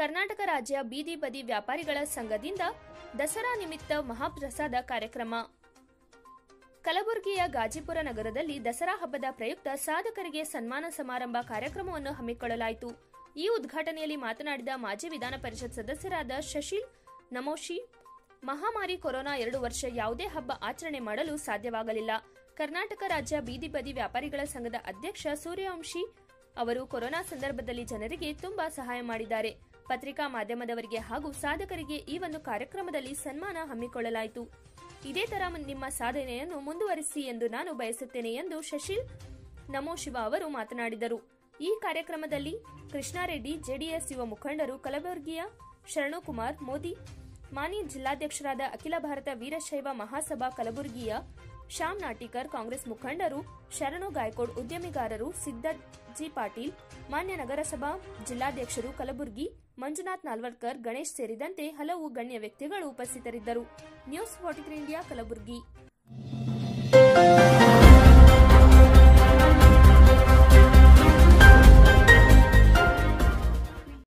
ರಾಜ್ಯ ಬೀದಿ ಬದಿ ವ್ಯಾಪಾರಿಗಳ ಸಂಘದಿಂದ ದಸರಾ ನಿಮಿತ್ತ ಮಹಾಪ್ರಸಾದ ಕಾರ್ಯಕ್ರಮ. ಕಲಬುರಗಿಯ ಗಾಜಿಪುರ ನಗರದಲ್ಲಿ ದಸರಾ ಹಬ್ಬದ ಪ್ರಯುಕ್ತ ಸಾಧಕರಿಗೆ ಸನ್ಮಾನ ಸಮಾರಂಭ ಕಾರ್ಯಕ್ರಮವನ್ನು ಹಮ್ಮಿಕೊಳ್ಳಲಾಯಿತು. ಈ ಉದ್ಘಾಟನೆಯಲ್ಲಿ ಮಾತನಾಡಿದ ಮಾಜಿ ವಿಧಾನ ಪರಿಷತ್ ಸದಸ್ಯರಾದ ಶಶಿಲ್, ನಮೋಶಿ, ಮಹಾಮಾರಿ ಕೊರೋನಾ ಎರಡು ವರ್ಷ ಯಾವುದೇ ಹಬ್ಬ ಆಚರಣೆ ಮಾಡಲು ಸಾಧ್ಯವಾಗಲಿಲ್ಲ. ಕರ್ನಾಟಕ ರಾಜ್ಯ ಬೀದಿ ಬದಿ ವ್ಯಾಪಾರಿಗಳ ಸಂಘದ ಅಧ್ಯಕ್ಷ ಸೂರ್ಯವಂಶಿ ಅವರು ಕೊರೋನಾ ಸಂದರ್ಭದಲ್ಲಿ ಜನರಿಗೆ ತುಂಬಾ ಸಹಾಯ ಮಾಡಿದ್ದಾರೆ. ಪತ್ರಿಕಾ ಮಾಧ್ಯಮದವರಿಗೆ ಹಾಗೂ ಸಾಧಕರಿಗೆ ಈ ಒಂದು ಕಾರ್ಯಕ್ರಮದಲ್ಲಿ ಸನ್ಮಾನ ಹಮ್ಮಿಕೊಳ್ಳಲಾಯಿತು. ಇದೇ ತರ ನಿಮ್ಮ ಸಾಧನೆಯನ್ನು ಮುಂದುವರಿಸಿ ಎಂದು ನಾನು ಬಯಸುತ್ತೇನೆ ಎಂದು ಶಶಿಲ್ ನಮೋ ಶಿವ ಅವರು ಮಾತನಾಡಿದರು. ಈ ಕಾರ್ಯಕ್ರಮದಲ್ಲಿ ಕೃಷ್ಣಾರೆಡ್ಡಿ, ಜೆಡಿಎಸ್ ಯುವ ಮುಖಂಡರು, ಕಲಬುರಗಿಯ ಶರಣುಕುಮಾರ್ ಮೋದಿ, ಮಾನ್ಯ ಜಿಲ್ಲಾಧ್ಯಕ್ಷರಾದ ಅಖಿಲ ಭಾರತ ವೀರಶೈವ ಮಹಾಸಭಾ ಕಲಬುರಗಿಯ ಶ್ಯಾಮ್ ನಾಟಿಕರ್, ಕಾಂಗ್ರೆಸ್ ಮುಖಂಡರು, ಶರಣು ಗಾಯ್ಕೋಡ್ ಉದ್ಯಮಿಗಾರರು ಸಿದ್ದಜ್ಜಿ ಪಾಟೀಲ್, ಮಾನ್ಯ ನಗರಸಭಾ ಜಿಲ್ಲಾಧ್ಯಕ್ಷರು ಕಲಬುರಗಿ, ಮಂಜುನಾಥ್ ನಾಲ್ವರ್ಕರ್, ಗಣೇಶ್ ಸೇರಿದಂತೆ ಹಲವು ಗಣ್ಯ ವ್ಯಕ್ತಿಗಳು ಉಪಸ್ಥಿತರಿದ್ದರು. News forty India, Kalaburagi.